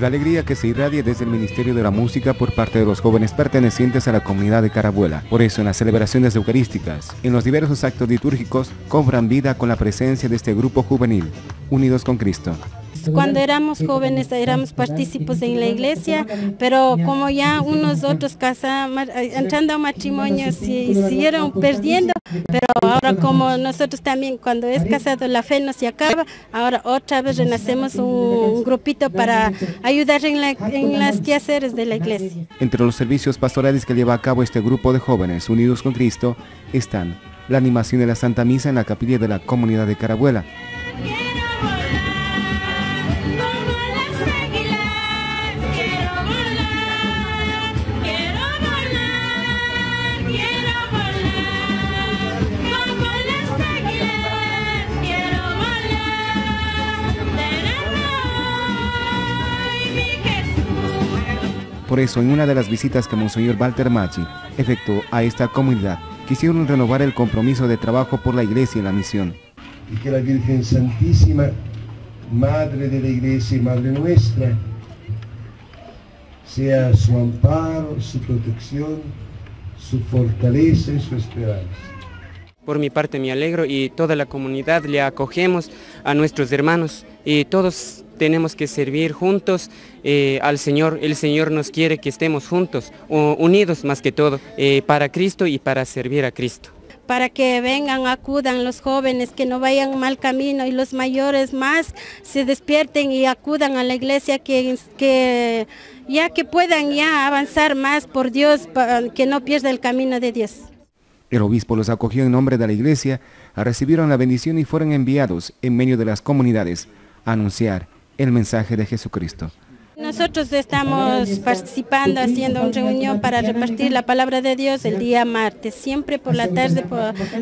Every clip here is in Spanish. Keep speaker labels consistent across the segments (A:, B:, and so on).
A: la alegría que se irradia desde el Ministerio de la Música por parte de los jóvenes pertenecientes a la comunidad de Carabuela. Por eso en las celebraciones eucarísticas, en los diversos actos litúrgicos, cobran vida con la presencia de este grupo juvenil, unidos con Cristo.
B: Cuando éramos jóvenes éramos partícipes en la iglesia, pero como ya unos otros casados, entrando a matrimonio, se siguieron perdiendo, pero ahora como nosotros también cuando es casado la fe no se acaba, ahora otra vez renacemos un, grupito para ayudar en, en las quehaceres de la iglesia.
A: Entre los servicios pastorales que lleva a cabo este grupo de jóvenes unidos con Cristo están la animación de la Santa Misa en la capilla de la comunidad de Carabuela, Por eso, en una de las visitas que Monseñor Walter Machi efectuó a esta comunidad, quisieron renovar el compromiso de trabajo por la Iglesia y la misión.
C: Y que la Virgen Santísima, Madre de la Iglesia y Madre nuestra, sea su amparo, su protección, su fortaleza y su esperanza.
D: Por mi parte me alegro y toda la comunidad le acogemos a nuestros hermanos y todos tenemos que servir juntos eh, al Señor. El Señor nos quiere que estemos juntos, unidos más que todo, eh, para Cristo y para servir a Cristo
B: para que vengan, acudan los jóvenes, que no vayan mal camino y los mayores más se despierten y acudan a la iglesia, que, que ya que puedan ya avanzar más por Dios, que no pierda el camino de Dios.
A: El obispo los acogió en nombre de la iglesia, recibieron la bendición y fueron enviados en medio de las comunidades a anunciar el mensaje de Jesucristo.
B: Nosotros estamos participando, haciendo una reunión para repartir la palabra de Dios el día martes, siempre por la tarde,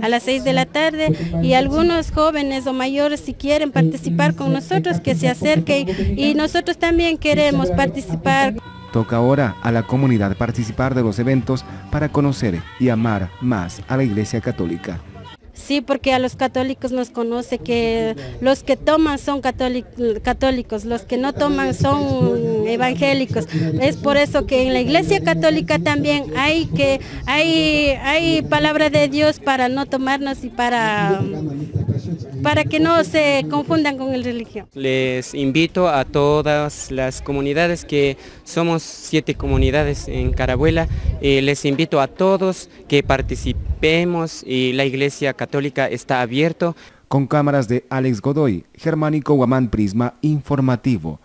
B: a las seis de la tarde, y algunos jóvenes o mayores si quieren participar con nosotros, que se acerquen, y nosotros también queremos participar.
A: Toca ahora a la comunidad participar de los eventos para conocer y amar más a la Iglesia Católica.
B: Sí, porque a los católicos nos conoce que los que toman son católicos, los que no toman son evangélicos. Es por eso que en la iglesia católica también hay que hay, hay palabra de Dios para no tomarnos y para para que no se confundan con el religión.
D: Les invito a todas las comunidades, que somos siete comunidades en Carabuela, eh, les invito a todos que participemos y la Iglesia Católica está abierto.
A: Con cámaras de Alex Godoy, Germánico Guamán Prisma Informativo.